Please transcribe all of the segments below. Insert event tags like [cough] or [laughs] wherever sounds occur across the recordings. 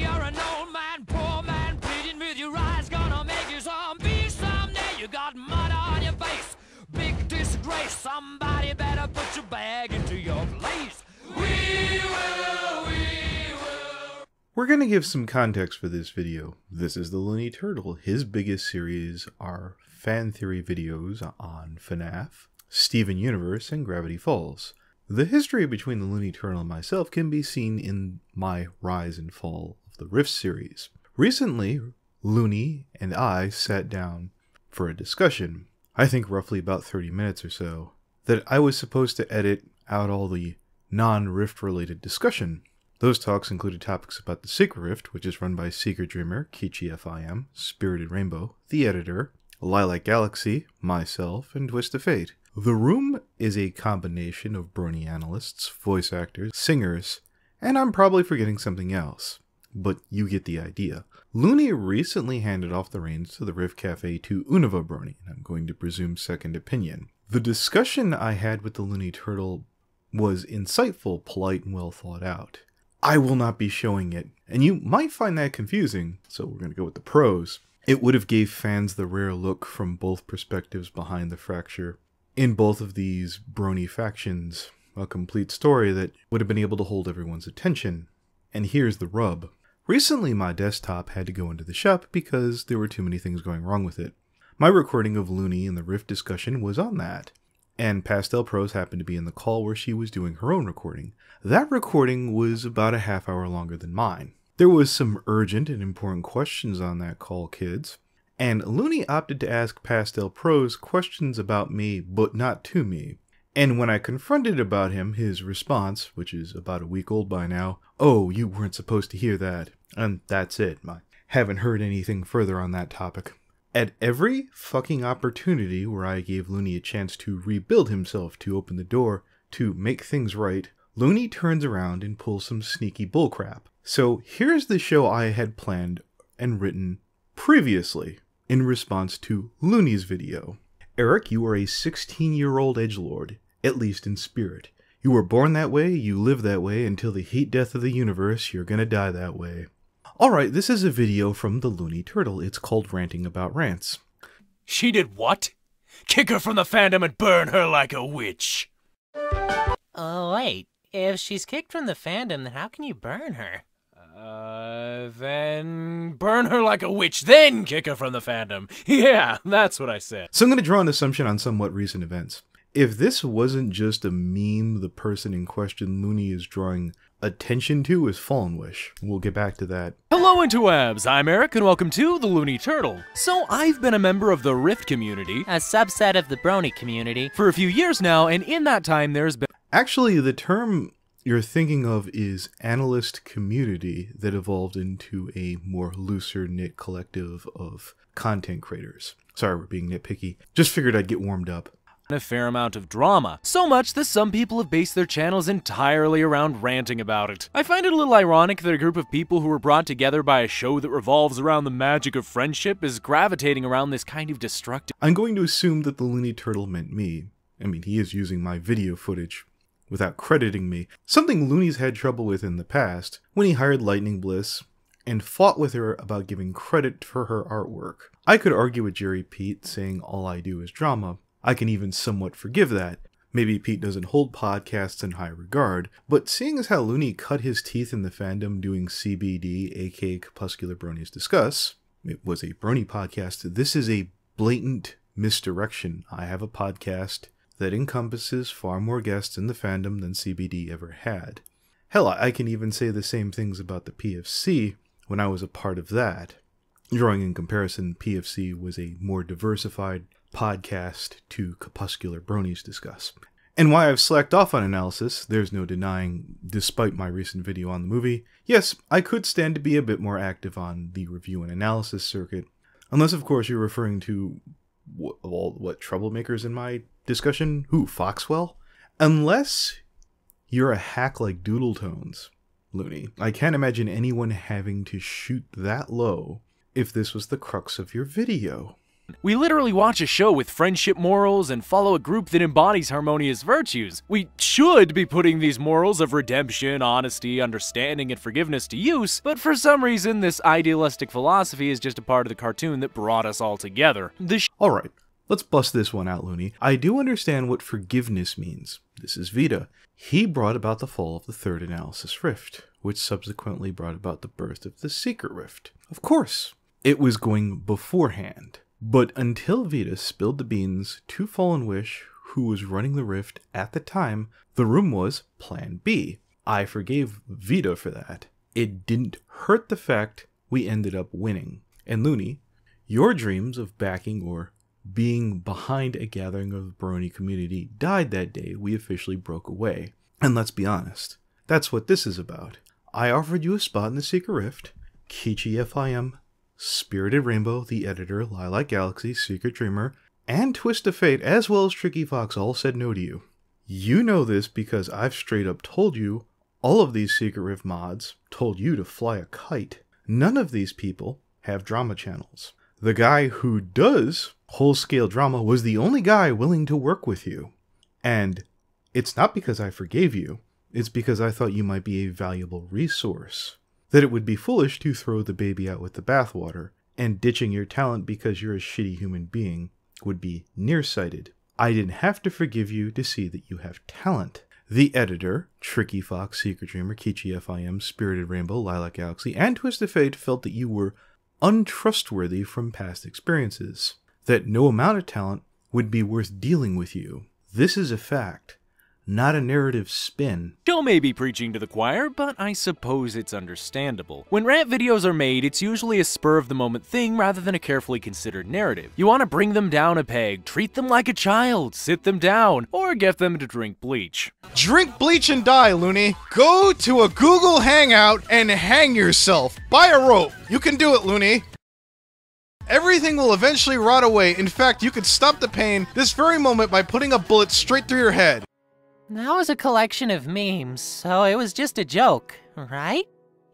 You're an old man, poor man, pleading with your eyes, gonna make you zombie someday. You got mud on your face, big disgrace. Somebody better put your bag into your place. We will, we will. We're to give some context for this video. This is the Looney Turtle. His biggest series are fan theory videos on FNAF, Steven Universe, and Gravity Falls. The history between the Looney Turtle and myself can be seen in my rise and fall the Rift series. Recently, Looney and I sat down for a discussion, I think roughly about 30 minutes or so, that I was supposed to edit out all the non Rift related discussion. Those talks included topics about the Secret Rift, which is run by Seeker Dreamer, Kichi FIM, Spirited Rainbow, the editor, Lilac Galaxy, myself, and Twist of Fate. The Room is a combination of Brony analysts, voice actors, singers, and I'm probably forgetting something else. But you get the idea. Looney recently handed off the reins to the Rift Cafe to Unova Brony, and I'm going to presume second opinion. The discussion I had with the Looney Turtle was insightful, polite, and well thought out. I will not be showing it, and you might find that confusing, so we're going to go with the pros. It would have gave fans the rare look from both perspectives behind the fracture. In both of these brony factions, a complete story that would have been able to hold everyone's attention. And here's the rub. Recently, my desktop had to go into the shop because there were too many things going wrong with it. My recording of Looney and the Rift discussion was on that and Pastel Pros happened to be in the call where she was doing her own recording. That recording was about a half hour longer than mine. There was some urgent and important questions on that call, kids, and Looney opted to ask Pastel Pros questions about me, but not to me. And when I confronted about him, his response, which is about a week old by now, oh, you weren't supposed to hear that. And that's it. I haven't heard anything further on that topic. At every fucking opportunity where I gave Looney a chance to rebuild himself, to open the door, to make things right, Looney turns around and pulls some sneaky bullcrap. So here's the show I had planned and written previously in response to Looney's video. Eric, you are a 16 year old edgelord, at least in spirit. You were born that way, you live that way, until the heat death of the universe, you're gonna die that way. Alright, this is a video from the Looney Turtle. It's called Ranting About Rants. She did what? Kick her from the fandom and burn her like a witch. Oh, wait. If she's kicked from the fandom, then how can you burn her? Uh, then burn her like a witch, then kick her from the fandom. [laughs] Yeah, that's what I said. So I'm going to draw an assumption on somewhat recent events. If this wasn't just a meme the person in question Looney is drawing attention to is Fallen Wish. We'll get back to that. Hello interwebs, I'm Eric and welcome to the Looney Turtle. So I've been a member of the Rift community A subset of the Brony community. for a few years now, and in that time there's been Actually, the term you're thinking of is analyst community that evolved into a more looser knit collective of content creators. Sorry, we're being nitpicky. Just figured I'd get warmed up. A fair amount of drama. So much that some people have based their channels entirely around ranting about it. I find it a little ironic that a group of people who were brought together by a show that revolves around the magic of friendship is gravitating around this kind of destructive. I'm going to assume that the Looney Turtle meant me. I mean, he is using my video footage without crediting me, something Looney's had trouble with in the past when he hired Lightning Bliss and fought with her about giving credit for her artwork. I could argue with Jerry Peet saying all I do is drama. I can even somewhat forgive that. Maybe Peet doesn't hold podcasts in high regard, but seeing as how Looney cut his teeth in the fandom doing CBD, aka Crepuscular Bronies Discuss, it was a Brony podcast, this is a blatant misdirection. I have a podcast that encompasses far more guests in the fandom than CBD ever had. Hell, I can even say the same things about the PFC when I was a part of that. Drawing in comparison, PFC was a more diversified podcast to Crepuscular Bronies Discuss. And why I've slacked off on analysis, there's no denying, despite my recent video on the movie, yes, I could stand to be a bit more active on the review and analysis circuit, unless, of course, you're referring to all what troublemakers in my discussion? Who, Foxwell? Unless you're a hack like Doodle Tones, Looney. I can't imagine anyone having to shoot that low if this was the crux of your video. We literally watch a show with friendship morals and follow a group that embodies harmonious virtues. We should be putting these morals of redemption, honesty, understanding, and forgiveness to use, but for some reason, this idealistic philosophy is just a part of the cartoon that brought us all together. Alright, let's bust this one out, Looney. I do understand what forgiveness means. This is Vita. He brought about the fall of the Third Analysis Rift, which subsequently brought about the birth of the Secret Rift. Of course, it was going beforehand. But until Vita spilled the beans to Fallen Wish, who was running the rift at the time, the room was Plan B. I forgave Vita for that. It didn't hurt the fact we ended up winning. And Looney, your dreams of backing or being behind a gathering of the Brony community died that day we officially broke away. And let's be honest, that's what this is about. I offered you a spot in the Secret Rift. Kichi FIM, Spirited Rainbow, the editor, Lilac Galaxy, Secret Dreamer, and Twist of Fate, as well as Tricky Fox, all said no to you. You know this because I've straight up told you all of these Secret Rift mods told you to fly a kite. None of these people have drama channels. The guy who does whole scale drama was the only guy willing to work with you. And it's not because I forgave you, it's because I thought you might be a valuable resource. That it would be foolish to throw the baby out with the bathwater, and ditching your talent because you're a shitty human being would be nearsighted. I didn't have to forgive you to see that you have talent. The editor, Tricky Fox, Secret Dreamer, Kichi FIM, Spirited Rainbow, Lilac Galaxy, and Twist of Fate felt that you were untrustworthy from past experiences, that no amount of talent would be worth dealing with you. This is a fact, not a narrative spin. Joe may be preaching to the choir, but I suppose it's understandable. When rant videos are made, it's usually a spur of the moment thing rather than a carefully considered narrative. You want to bring them down a peg, treat them like a child, sit them down, or get them to drink bleach. Drink bleach and die, Looney. Go to a Google Hangout and hang yourself. Buy a rope. You can do it, Looney. Everything will eventually rot away. In fact, you could stop the pain this very moment by putting a bullet straight through your head. That was a collection of memes, so it was just a joke, right?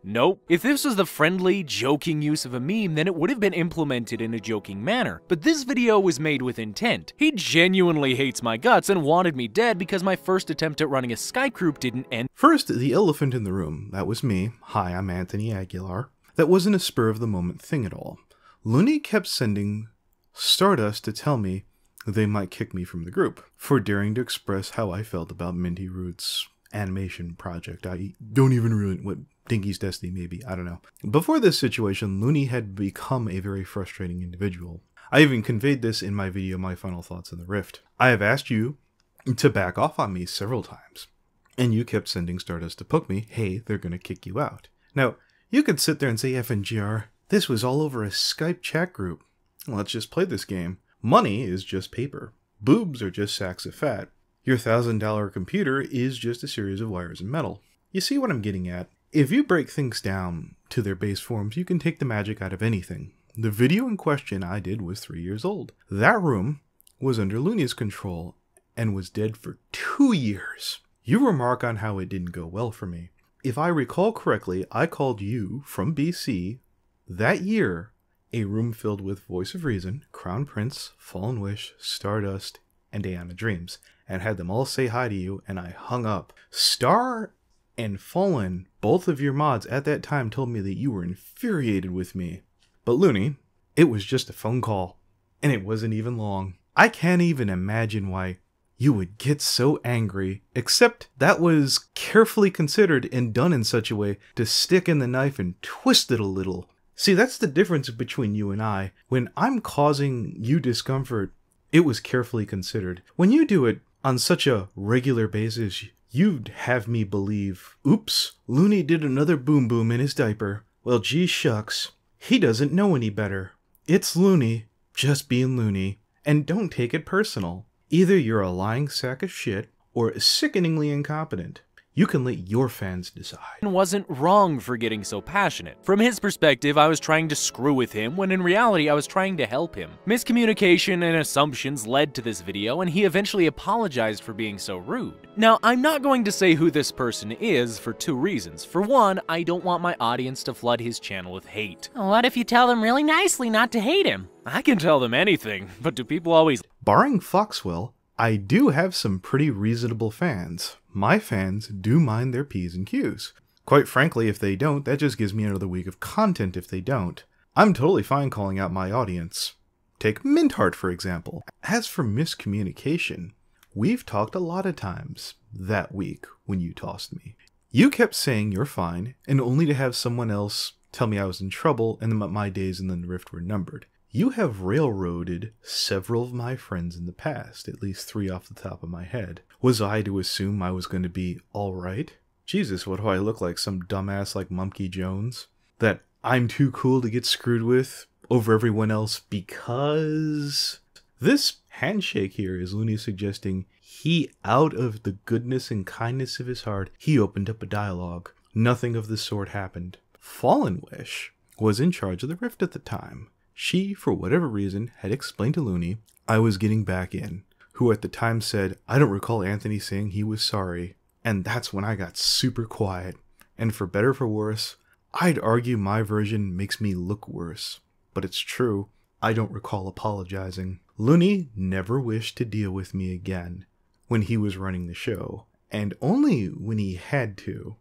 Nope. If this was the friendly, joking use of a meme, then it would have been implemented in a joking manner. But this video was made with intent. He genuinely hates my guts and wanted me dead because my first attempt at running a Skype group didn't end. First, the elephant in the room. That was me. Hi, I'm Anthony Aguilar. That wasn't a spur of the moment thing at all. Looney kept sending Stardust to tell me they might kick me from the group for daring to express how I felt about Minty Root's animation project. I don't even ruin what Dinky's Destiny maybe, I don't know. Before this situation, Looney had become a very frustrating individual. I even conveyed this in my video, My Final Thoughts on the Rift. I have asked you to back off on me several times, and you kept sending Stardust to poke me, hey, they're gonna kick you out. Now, you could sit there and say, FNGR, this was all over a Skype chat group. Let's just play this game. Money is just paper. Boobs are just sacks of fat. Your thousand dollar computer is just a series of wires and metal. You see what I'm getting at? If you break things down to their base forms, you can take the magic out of anything. The video in question I did was three years old. That room was under Looney's control and was dead for two years. You remark on how it didn't go well for me. If I recall correctly, I called you from BC that year a room filled with Voice of Reason, Crown Prince, Fallen Wish, Stardust, and Diana Dreams, and had them all say hi to you, and I hung up. Star and Fallen, both of your mods at that time told me that you were infuriated with me. But Looney, it was just a phone call, and it wasn't even long. I can't even imagine why you would get so angry, except that was carefully considered and done in such a way to stick in the knife and twist it a little. See, that's the difference between you and I. When I'm causing you discomfort, it was carefully considered. When you do it on such a regular basis, you'd have me believe, oops, Looney did another boom boom in his diaper. Well, gee shucks, he doesn't know any better. It's Looney, just being Looney. And don't take it personal. Either you're a lying sack of shit or sickeningly incompetent. You can let your fans decide. wasn't wrong for getting so passionate. From his perspective, I was trying to screw with him, when in reality I was trying to help him. Miscommunication and assumptions led to this video, and he eventually apologized for being so rude. Now, I'm not going to say who this person is for two reasons. For one, I don't want my audience to flood his channel with hate. What if you tell them really nicely not to hate him? I can tell them anything, but do people always Barring Foxwell, I do have some pretty reasonable fans. My fans do mind their P's and Q's. Quite frankly, if they don't, that just gives me another week of content if they don't. I'm totally fine calling out my audience. Take Mintheart, for example. As for miscommunication, we've talked a lot of times that week when you tossed me. You kept saying you're fine, and only to have someone else tell me I was in trouble and that my days in the rift were numbered. You have railroaded several of my friends in the past, at least three off the top of my head. Was I to assume I was going to be alright? Jesus, what do I look like? Some dumbass like Mumkey Jones? That I'm too cool to get screwed with over everyone else because. This handshake here is Looney suggesting he, out of the goodness and kindness of his heart, he opened up a dialogue. Nothing of the sort happened. Fallen Wish was in charge of the rift at the time. She, for whatever reason, had explained to Looney I was getting back in, who at the time said, I don't recall Anthony saying he was sorry. And that's when I got super quiet. And for better for worse, I'd argue my version makes me look worse. But it's true, I don't recall apologizing. Looney never wished to deal with me again when he was running the show, and only when he had to.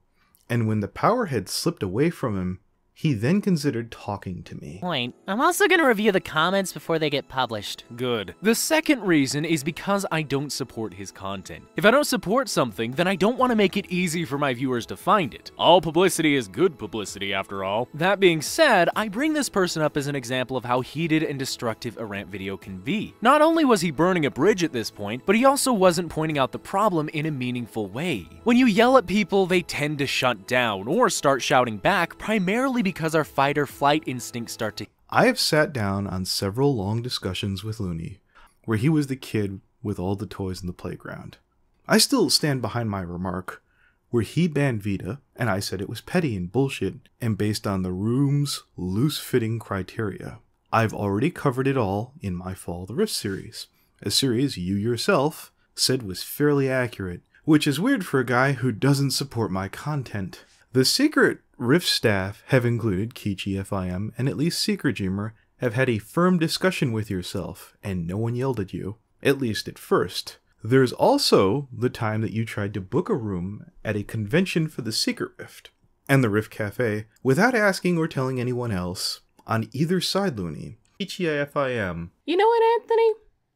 And when the power had slipped away from him, he then considered talking to me. Wait, I'm also gonna review the comments before they get published. Good. The second reason is because I don't support his content. If I don't support something, then I don't want to make it easy for my viewers to find it. All publicity is good publicity, after all. That being said, I bring this person up as an example of how heated and destructive a rant video can be. Not only was he burning a bridge at this point, but he also wasn't pointing out the problem in a meaningful way. When you yell at people, they tend to shut down or start shouting back, primarily because our fight or flight instincts start to I have sat down on several long discussions with Looney, where he was the kid with all the toys in the playground. I still stand behind my remark, where he banned Vita, and I said it was petty and bullshit, and based on the room's loose fitting criteria. I've already covered it all in my Fall of the Rift series, a series you yourself said was fairly accurate, which is weird for a guy who doesn't support my content. The secret Rift staff have included Kichi FIM and at least Secret Dreamer have had a firm discussion with yourself, and no one yelled at you, at least at first. There's also the time that you tried to book a room at a convention for the Secret Rift and the Rift Cafe without asking or telling anyone else on either side, Looney. Kichi FIM. You know what, Anthony?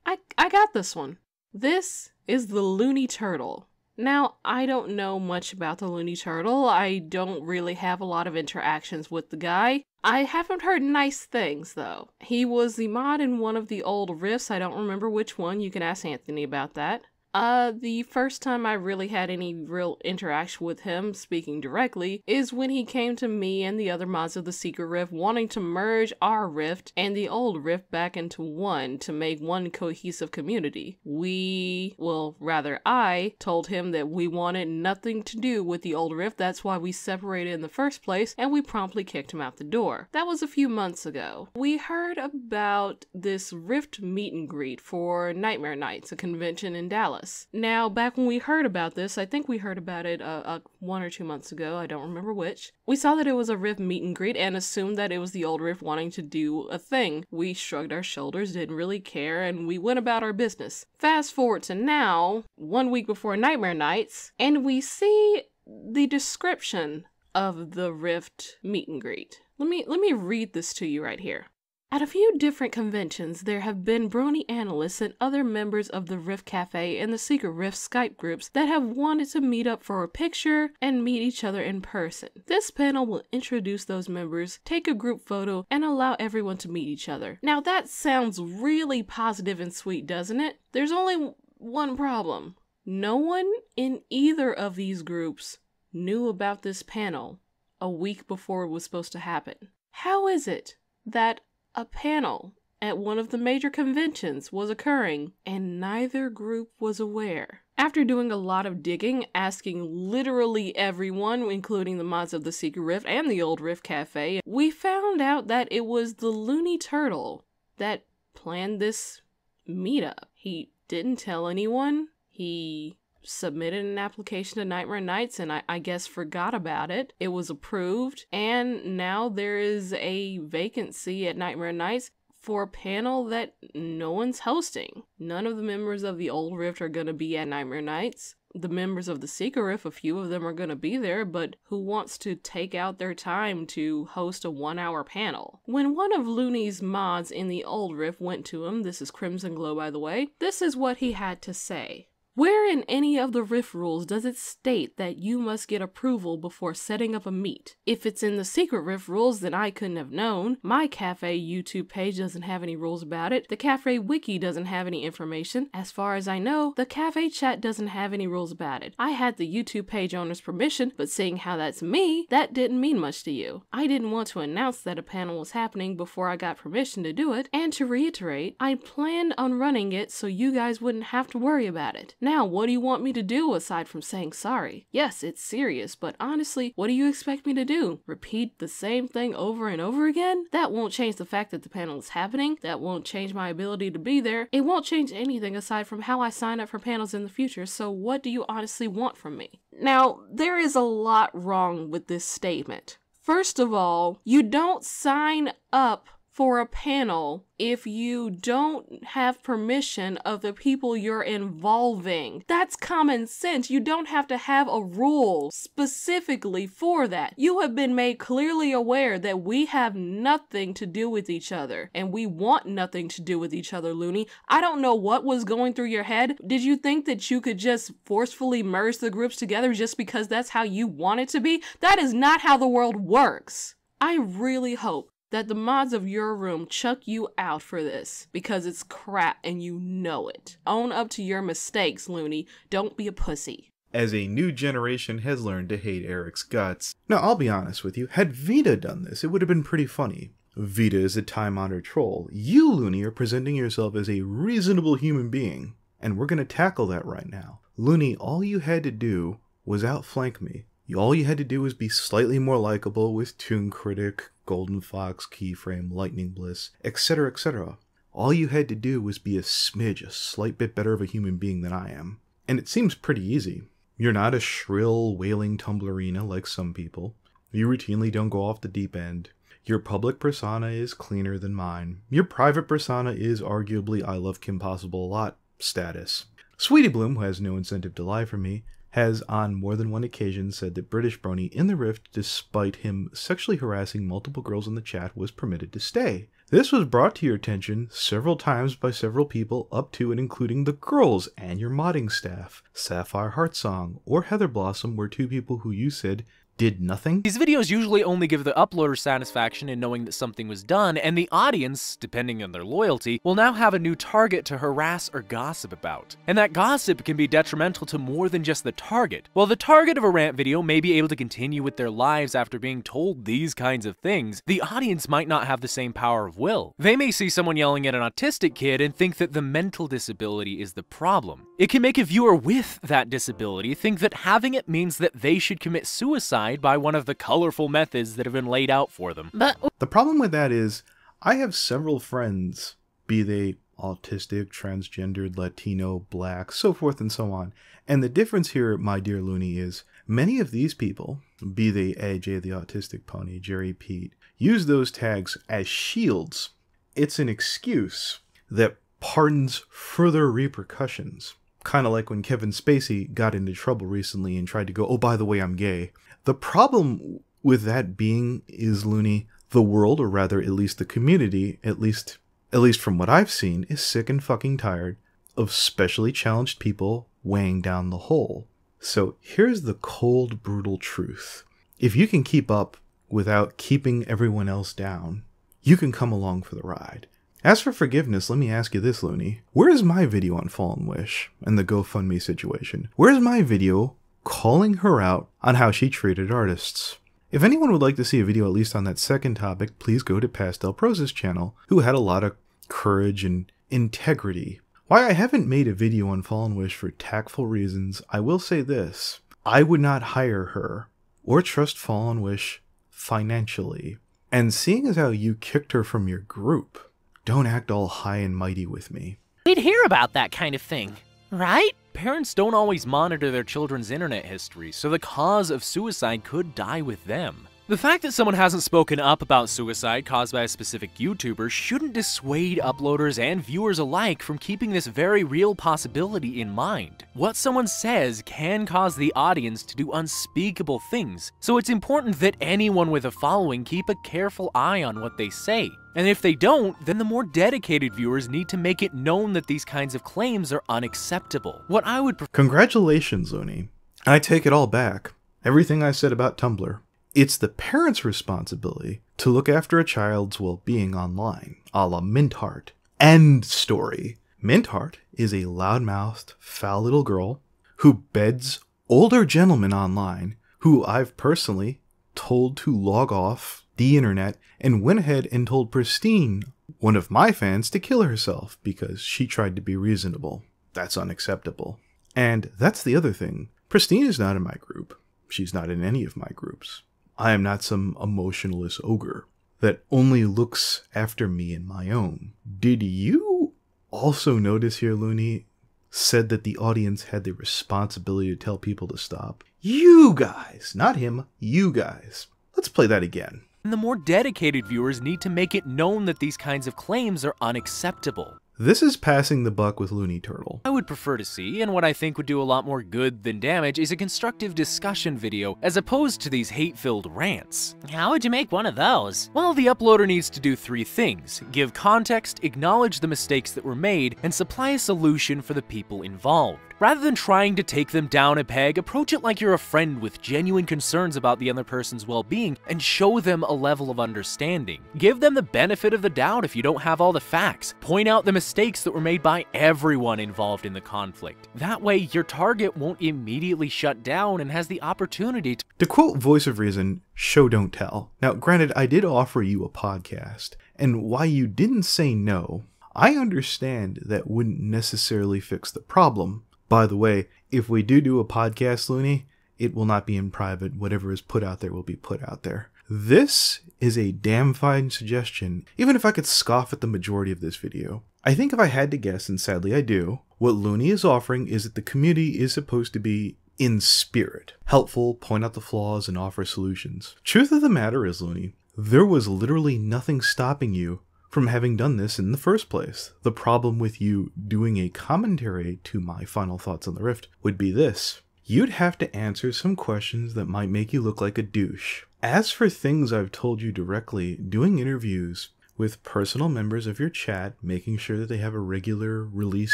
I I got this one. This is the Looney Turtle. Now, I don't know much about the Looney Turtle. I don't really have a lot of interactions with the guy. I haven't heard nice things, though. He was the mod in one of the old riffs. I don't remember which one. You can ask Anthony about that. Uh, the first time I really had any real interaction with him, speaking directly, is when he came to me and the other mods of the Secret Rift wanting to merge our Rift and the old Rift back into one to make one cohesive community. We, well, rather, I told him that we wanted nothing to do with the old Rift, that's why we separated in the first place, and we promptly kicked him out the door. That was a few months ago. We heard about this Rift meet and greet for Nightmare Nights, a convention in Dallas. Now, back when we heard about this, I think we heard about it uh, uh, one or two months ago, I don't remember which, we saw that it was a Rift meet and greet and assumed that it was the old Rift wanting to do a thing. We shrugged our shoulders, didn't really care, and we went about our business. Fast forward to now, one week before Nightmare Nights, and we see the description of the Rift meet and greet. Let me let me read this to you right here. At a few different conventions, there have been Brony analysts and other members of the Rift Cafe and the Secret Rift Skype groups that have wanted to meet up for a picture and meet each other in person. This panel will introduce those members, take a group photo, and allow everyone to meet each other. Now that sounds really positive and sweet, doesn't it? There's only one problem. No one in either of these groups knew about this panel a week before it was supposed to happen. How is it that a panel at one of the major conventions was occurring and neither group was aware. After doing a lot of digging, asking literally everyone, including the mods of the Secret Rift and the Old Rift Cafe, we found out that it was the Looney Turtle that planned this meetup. He didn't tell anyone. He submitted an application to Nightmare Nights and I, I, guess forgot about it. It was approved, and now there is a vacancy at Nightmare Nights for a panel that no one's hosting. None of the members of the Old Rift are going to be at Nightmare Nights. The members of the Secret Rift, a few of them are going to be there, but who wants to take out their time to host a one hour panel? When one of Looney's mods in the Old Rift went to him, this is Crimson Glow by the way, this is what he had to say. Where in any of the Rift rules does it state that you must get approval before setting up a meet? If it's in the secret Rift rules, then I couldn't have known. My cafe YouTube page doesn't have any rules about it. The cafe wiki doesn't have any information. As far as I know, the cafe chat doesn't have any rules about it. I had the YouTube page owner's permission, but seeing how that's me, that didn't mean much to you. I didn't want to announce that a panel was happening before I got permission to do it, and to reiterate, I planned on running it so you guys wouldn't have to worry about it. Now, what do you want me to do aside from saying sorry? Yes, it's serious, but honestly, what do you expect me to do? Repeat the same thing over and over again? That won't change the fact that the panel is happening. That won't change my ability to be there. It won't change anything aside from how I sign up for panels in the future, so what do you honestly want from me? Now, there is a lot wrong with this statement. First of all, you don't sign up for a panel if you don't have permission of the people you're involving. That's common sense. You don't have to have a rule specifically for that. You have been made clearly aware that we have nothing to do with each other and we want nothing to do with each other, Looney. I don't know what was going through your head. Did you think that you could just forcefully merge the groups together just because that's how you want it to be? That is not how the world works. I really hope that the mods of your room chuck you out for this because it's crap and you know it. Own up to your mistakes, Looney. Don't be a pussy. As a new generation has learned to hate Eric's guts. Now, I'll be honest with you, had Vita done this, it would have been pretty funny. Vita is a time honored troll. You, Looney, are presenting yourself as a reasonable human being, and we're going to tackle that right now. Looney, all you had to do was outflank me. All you had to do was be slightly more likable with Toon Critic, Golden Fox, Keyframe, Lightning Bliss, etc., etc. All you had to do was be a smidge, a slight bit better of a human being than I am. And it seems pretty easy. You're not a shrill, wailing tumblerina like some people. You routinely don't go off the deep end. Your public persona is cleaner than mine. Your private persona is arguably I love Kim Possible a lot status. Sweetie Bloom, who has no incentive to lie for me, has on more than one occasion said that British Brony in the Rift, despite him sexually harassing multiple girls in the chat, was permitted to stay. This was brought to your attention several times by several people up to and including the girls and your modding staff. Sapphire Heartsong or Heather Blossom were two people who you said did nothing? These videos usually only give the uploader satisfaction in knowing that something was done, and the audience, depending on their loyalty, will now have a new target to harass or gossip about. And that gossip can be detrimental to more than just the target. While the target of a rant video may be able to continue with their lives after being told these kinds of things, the audience might not have the same power of will. They may see someone yelling at an autistic kid and think that the mental disability is the problem. It can make a viewer with that disability think that having it means that they should commit suicide by one of the colorful methods that have been laid out for them. But The problem with that is, I have several friends, be they autistic, transgendered, Latino, black, so forth and so on. And the difference here, my dear Looney, is many of these people, be they AJ the Autistic Pony, Jerry Peet, use those tags as shields. It's an excuse that pardons further repercussions. Kind of like when Kevin Spacey got into trouble recently and tried to go, oh, by the way, I'm gay. The problem with that being is Looney, the world, or rather at least the community, at least at least from what I've seen, is sick and fucking tired of specially challenged people weighing down the whole. So here's the cold, brutal truth. If you can keep up without keeping everyone else down, you can come along for the ride. As for forgiveness, let me ask you this, Looney. Where is my video on Fallen Wish and the GoFundMe situation? Where's my video calling her out on how she treated artists? If anyone would like to see a video at least on that second topic, please go to Pastel Prose's channel, who had a lot of courage and integrity Why I haven't made a video on Fallen Wish for tactful reasons, I will say this. I would not hire her or trust Fallen Wish financially. And seeing as how you kicked her from your group, don't act all high and mighty with me. We'd hear about that kind of thing, right? Parents don't always monitor their children's internet history, so the cause of suicide could die with them. The fact that someone hasn't spoken up about suicide caused by a specific YouTuber shouldn't dissuade uploaders and viewers alike from keeping this very real possibility in mind. What someone says can cause the audience to do unspeakable things, so it's important that anyone with a following keep a careful eye on what they say. And if they don't, then the more dedicated viewers need to make it known that these kinds of claims are unacceptable. What I would Congratulations, Looney. I take it all back. Everything I said about Tumblr. It's the parent's responsibility to look after a child's well being online, a la Mintheart. End story. Mintheart is a loudmouthed, foul little girl who beds older gentlemen online who I've personally told to log off the internet and went ahead and told Pristine, one of my fans, to kill herself because she tried to be reasonable. That's unacceptable. And that's the other thing. Pristine is not in my group. She's not in any of my groups. I am not some emotionless ogre that only looks after me and my own. Did you also notice here, Looney said that the audience had the responsibility to tell people to stop? You guys, not him, you guys. Let's play that again. And the more dedicated viewers need to make it known that these kinds of claims are unacceptable. This is passing the buck with Looney Turtle. I would prefer to see, and what I think would do a lot more good than damage, is a constructive discussion video, as opposed to these hate-filled rants. How would you make one of those? Well, the uploader needs to do three things. Give context, acknowledge the mistakes that were made, and supply a solution for the people involved. Rather than trying to take them down a peg, approach it like you're a friend with genuine concerns about the other person's well-being and show them a level of understanding. Give them the benefit of the doubt if you don't have all the facts. Point out the mistakes that were made by everyone involved in the conflict. That way, your target won't immediately shut down and has the opportunity to To quote Voice of Reason, show don't tell. Now, granted, I did offer you a podcast, and why you didn't say no, I understand that wouldn't necessarily fix the problem. By the way, if we do do a podcast, Looney, it will not be in private. Whatever is put out there will be put out there. This is a damn fine suggestion, even if I could scoff at the majority of this video. I think if I had to guess, and sadly I do, what Looney is offering is that the community is supposed to be in spirit, helpful, point out the flaws, and offer solutions. Truth of the matter is, Looney, there was literally nothing stopping you from having done this in the first place. The problem with you doing a commentary to my final thoughts on the Rift would be this. You'd have to answer some questions that might make you look like a douche. As for things I've told you directly, doing interviews with personal members of your chat, making sure that they have a regular release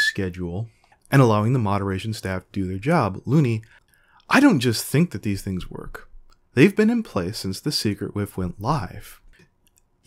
schedule, and allowing the moderation staff to do their job, Looney, I don't just think that these things work. They've been in place since the Secret Rift went live.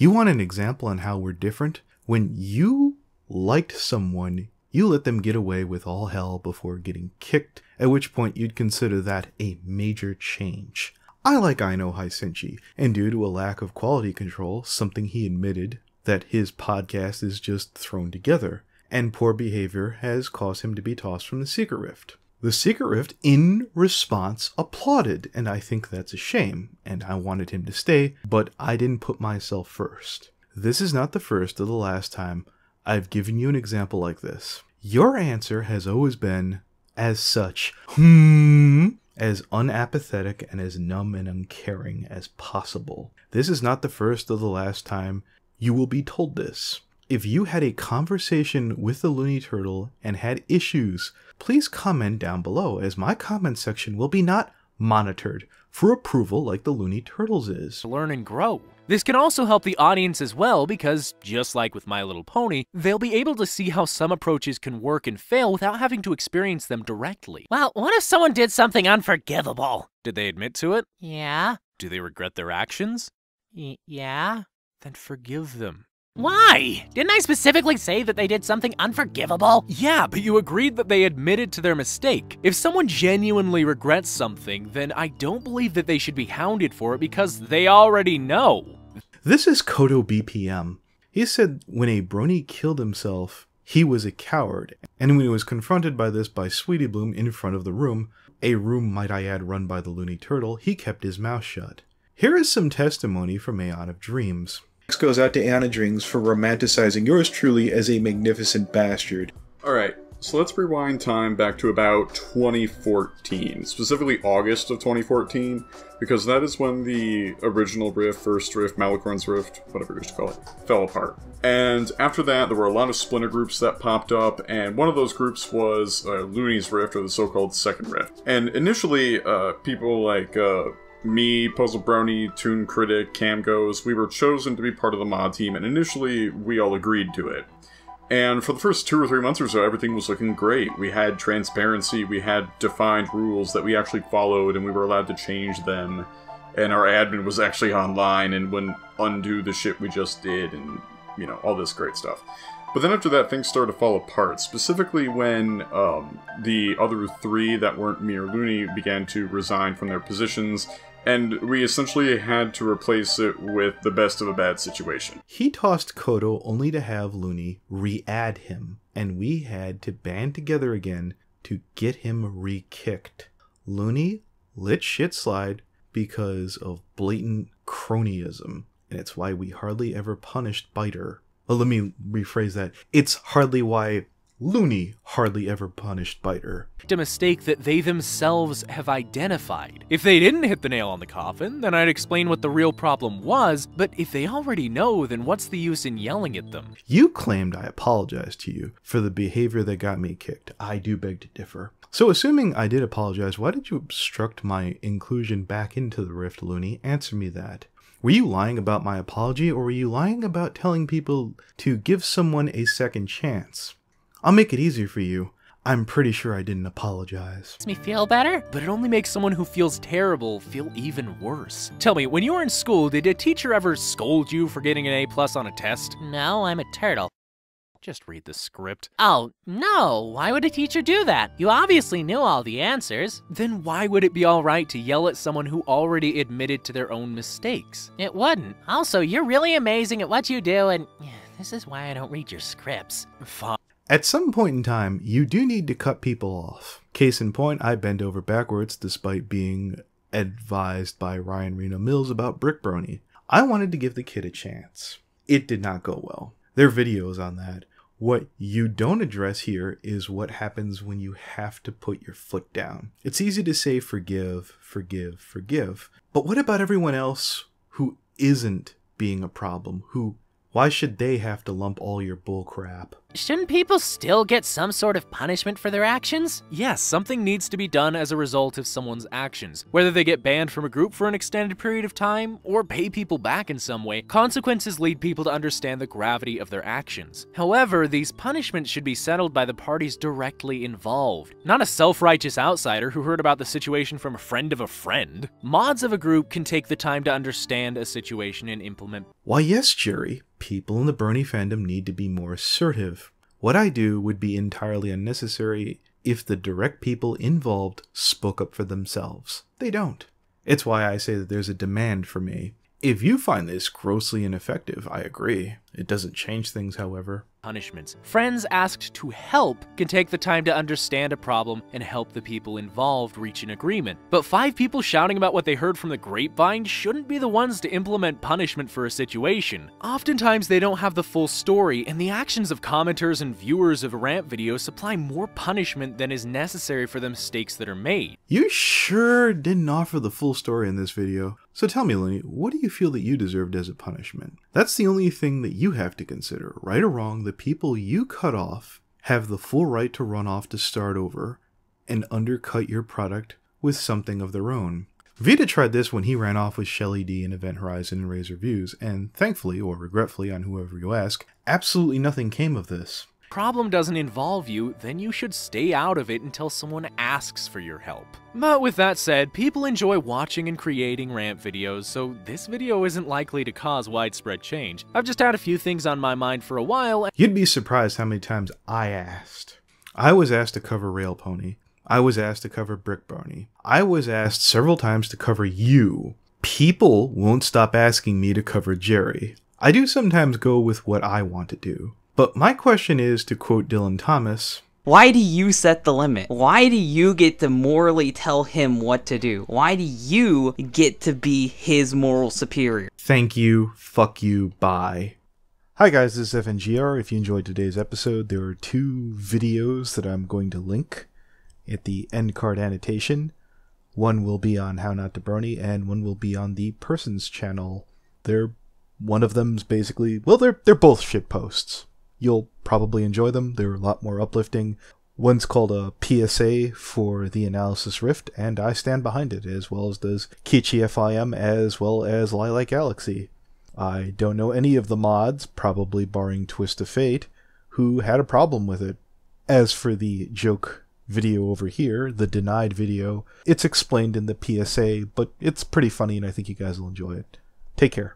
You want an example on how we're different? When you liked someone, you let them get away with all hell before getting kicked, at which point you'd consider that a major change. I like Aino Haisenshi, and due to a lack of quality control, something he admitted that his podcast is just thrown together, and poor behavior has caused him to be tossed from the Secret Rift. The Secret Rift, in response, applauded, and I think that's a shame, and I wanted him to stay, but I didn't put myself first. This is not the first or the last time I've given you an example like this. Your answer has always been, as such, hmm, as unapathetic and as numb and uncaring as possible. This is not the first or the last time you will be told this. If you had a conversation with the Looney Turtle and had issues, please comment down below, as my comment section will be not monitored for approval like the Looney Turtles is. learn and grow. This can also help the audience as well because, just like with My Little Pony, they'll be able to see how some approaches can work and fail without having to experience them directly. Well, what if someone did something unforgivable? Did they admit to it? Yeah? Do they regret their actions? Y- yeah? Then forgive them. Why? Didn't I specifically say that they did something unforgivable? Yeah, but you agreed that they admitted to their mistake. If someone genuinely regrets something, then I don't believe that they should be hounded for it because they already know. This is Kodo BPM. He said when a brony killed himself, He was a coward, and when he was confronted by this by Sweetie Bloom in front of the room, a room, might I add, run by the Looney Turtle, he kept his mouth shut. Here is some testimony from Aeon of Dreams. This goes out to of Dreams for romanticizing yours truly as a magnificent bastard. Alright, so let's rewind time back to about 2014, specifically August of 2014, because that is when the original Rift, First Rift, Malicorn's Rift, whatever you to call it, fell apart. And after that, there were a lot of splinter groups that popped up, and one of those groups was uh, Looney's Rift, or the so-called Second Rift. And initially, uh, people like uh, me, Puzzle Brony, Toon Critic, Cam Goes, we were chosen to be part of the mod team, and initially we all agreed to it. And for the first two or three months or so, everything was looking great. We had transparency, we had defined rules that we actually followed, and we were allowed to change them. And our admin was actually online and wouldn't undo the shit we just did, and, you know, all this great stuff. But then after that, things started to fall apart, specifically when um, the other three that weren't me or Looney began to resign from their positions, and we essentially had to replace it with the best of a bad situation. He tossed Kodo only to have Looney re add him, and we had to band together again to get him re kicked. Looney let shit slide because of blatant cronyism, and it's why we hardly ever punished Biter. Well, let me rephrase that. It's hardly why Looney hardly ever punished Biter. A mistake that they themselves have identified. If they didn't hit the nail on the coffin, then I'd explain what the real problem was, but if they already know, then what's the use in yelling at them? You claimed I apologized to you for the behavior that got me kicked. I do beg to differ. So, assuming I did apologize, why did you obstruct my inclusion back into the Rift, Looney? Answer me that. Were you lying about my apology, or were you lying about telling people to give someone a second chance? I'll make it easier for you. I'm pretty sure I didn't apologize. Makes me feel better? But it only makes someone who feels terrible feel even worse. Tell me, when you were in school, did a teacher ever scold you for getting an A plus on a test? No, I'm a turtle. Just read the script. Oh, no, why would a teacher do that? You obviously knew all the answers. Then why would it be alright to yell at someone who already admitted to their own mistakes? It wouldn't. Also, you're really amazing at what you do, and [sighs] this is why I don't read your scripts. Fine. At some point in time, you do need to cut people off. Case in point, I bend over backwards despite being advised by Ryan Reno Mills about Brick Brony. I wanted to give the kid a chance. It did not go well. There are videos on that. What you don't address here is what happens when you have to put your foot down. It's easy to say forgive, forgive, forgive. But what about everyone else who isn't being a problem, who why should they have to lump all your bullcrap? Shouldn't people still get some sort of punishment for their actions? Yes, something needs to be done as a result of someone's actions. Whether they get banned from a group for an extended period of time, or pay people back in some way, consequences lead people to understand the gravity of their actions. However, these punishments should be settled by the parties directly involved, not a self-righteous outsider who heard about the situation from a friend of a friend. Mods of a group can take the time to understand a situation and implement. Why yes, Jerry, people in the Brony fandom need to be more assertive. What I do would be entirely unnecessary if the direct people involved spoke up for themselves. They don't. It's why I say that there's a demand for me. If you find this grossly ineffective, I agree. It doesn't change things, however. Punishments. Friends asked to help can take the time to understand a problem and help the people involved reach an agreement. But five people shouting about what they heard from the grapevine shouldn't be the ones to implement punishment for a situation. Oftentimes they don't have the full story, and the actions of commenters and viewers of rant videos supply more punishment than is necessary for the mistakes that are made. You sure didn't offer the full story in this video. So tell me, Lenny, what do you feel that you deserved as a punishment? That's the only thing that you have to consider. Right or wrong, the people you cut off have the full right to run off to start over and undercut your product with something of their own. Vita tried this when he ran off with Shelly D in Event Horizon and Razor Views, and thankfully, or regretfully on whoever you ask, absolutely nothing came of this problem doesn't involve you, then you should stay out of it until someone asks for your help. But with that said, people enjoy watching and creating rant videos, so this video isn't likely to cause widespread change. I've just had a few things on my mind for a while. You'd be surprised how many times I asked. I was asked to cover Rail Pony. I was asked to cover Brick Brony. I was asked several times to cover you. People won't stop asking me to cover Jerry. I do sometimes go with what I want to do. But my question is to quote Dylan Thomas Why do you set the limit? Why do you get to morally tell him what to do? Why do you get to be his moral superior? Thank you, fuck you, bye. Hi guys, this is FNGR. If you enjoyed today's episode, there are two videos that I'm going to link at the end card annotation. One will be on How Not to Brony, and one will be on the Persons channel. They're one of them's basically well, they're they're both shit posts. You'll probably enjoy them. They're a lot more uplifting. One's called a PSA for the Analysis Rift, and I stand behind it, as well as does Kichi FIM, as well as Lilac Galaxy. I don't know any of the mods, probably barring Twist of Fate, who had a problem with it. As for the joke video over here, the denied video, it's explained in the PSA, but it's pretty funny and I think you guys will enjoy it. Take care.